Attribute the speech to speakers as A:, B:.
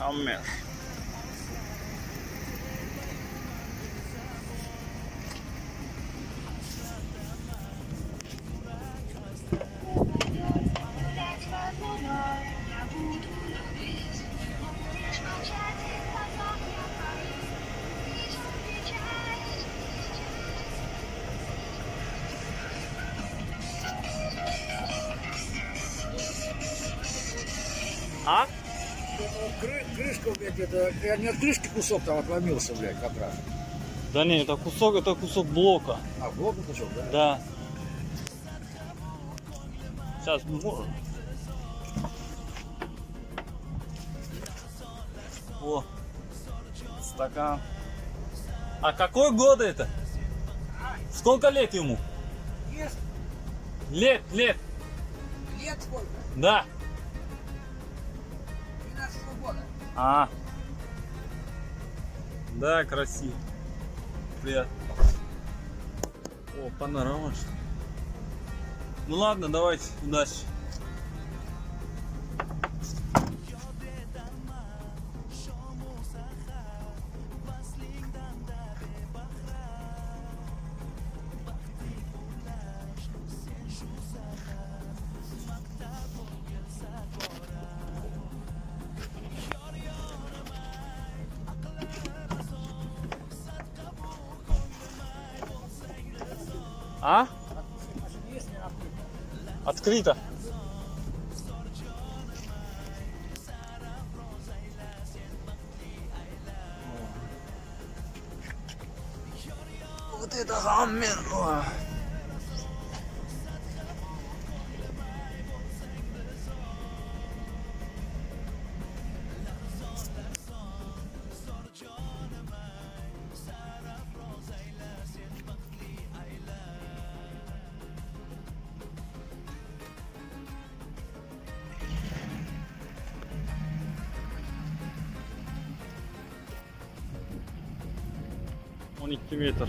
A: I'm a
B: mess. Крышка, блядь, это, я не от крышки кусок там отломился, блядь, как раз.
A: Да не, это кусок, это кусок блока.
B: А, блок кусок, да?
A: Да. Сейчас, ну, О, стакан. А какой год это? Сколько лет ему?
B: Есть
A: Лет, лет.
B: лет сколько?
A: Да. А. Да, красиво. Приятно. О, панорама. Ну ладно, давайте, удачи. А?
B: Открыто.
A: Вот это гаммер. 12
C: meter.